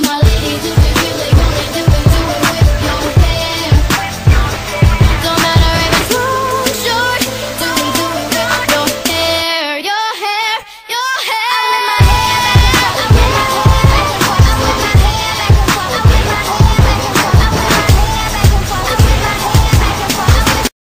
my life.